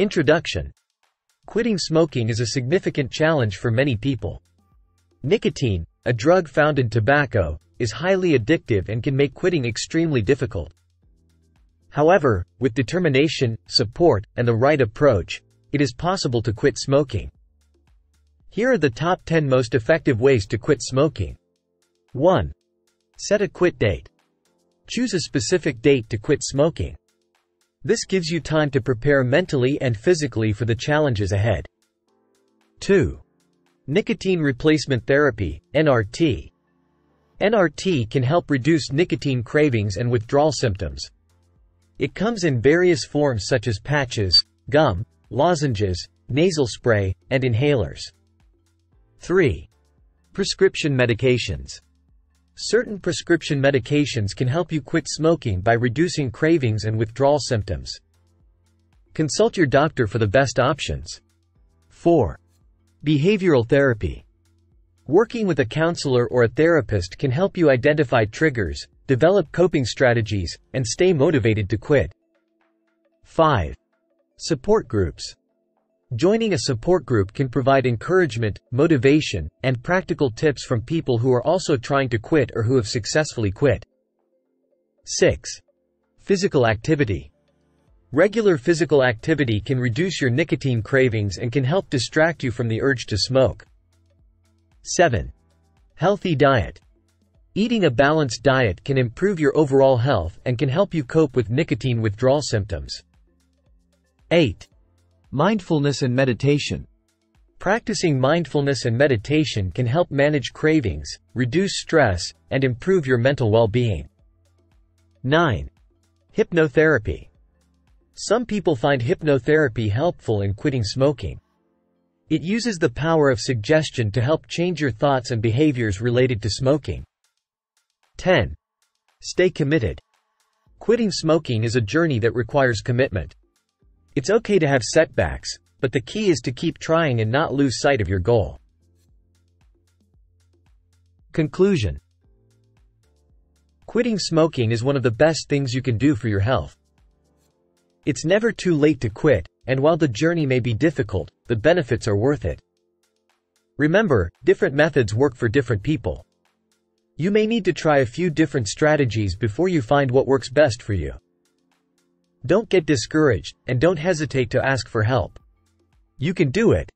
Introduction Quitting smoking is a significant challenge for many people. Nicotine, a drug found in tobacco, is highly addictive and can make quitting extremely difficult. However, with determination, support, and the right approach, it is possible to quit smoking. Here are the top 10 most effective ways to quit smoking. 1. Set a quit date. Choose a specific date to quit smoking. This gives you time to prepare mentally and physically for the challenges ahead. 2. Nicotine Replacement Therapy, NRT. NRT can help reduce nicotine cravings and withdrawal symptoms. It comes in various forms such as patches, gum, lozenges, nasal spray, and inhalers. 3. Prescription medications. Certain prescription medications can help you quit smoking by reducing cravings and withdrawal symptoms. Consult your doctor for the best options. 4. Behavioral therapy. Working with a counselor or a therapist can help you identify triggers, develop coping strategies, and stay motivated to quit. 5. Support groups. Joining a support group can provide encouragement, motivation, and practical tips from people who are also trying to quit or who have successfully quit. 6. Physical activity. Regular physical activity can reduce your nicotine cravings and can help distract you from the urge to smoke. 7. Healthy diet. Eating a balanced diet can improve your overall health and can help you cope with nicotine withdrawal symptoms. 8. Mindfulness and meditation. Practicing mindfulness and meditation can help manage cravings, reduce stress, and improve your mental well-being. 9. Hypnotherapy. Some people find hypnotherapy helpful in quitting smoking. It uses the power of suggestion to help change your thoughts and behaviors related to smoking. 10. Stay committed. Quitting smoking is a journey that requires commitment. It's okay to have setbacks, but the key is to keep trying and not lose sight of your goal. Conclusion Quitting smoking is one of the best things you can do for your health. It's never too late to quit, and while the journey may be difficult, the benefits are worth it. Remember, different methods work for different people. You may need to try a few different strategies before you find what works best for you. Don't get discouraged, and don't hesitate to ask for help. You can do it,